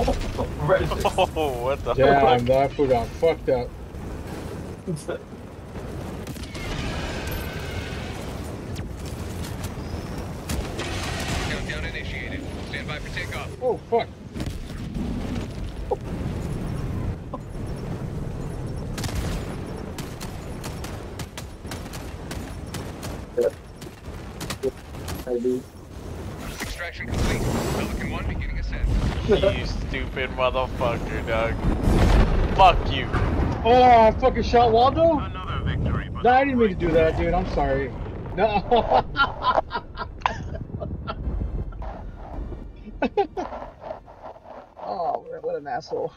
Oh, what the Damn, fuck? that fool got fucked up. Countdown initiated. Stand by for takeoff. Oh, fuck. Extraction complete. Pelican 1 beginning ascent. You stupid motherfucker, Doug. Fuck you. Oh, I fucking shot Waldo? Another victory. No, I didn't mean to do that, dude. I'm sorry. No. oh, what an asshole.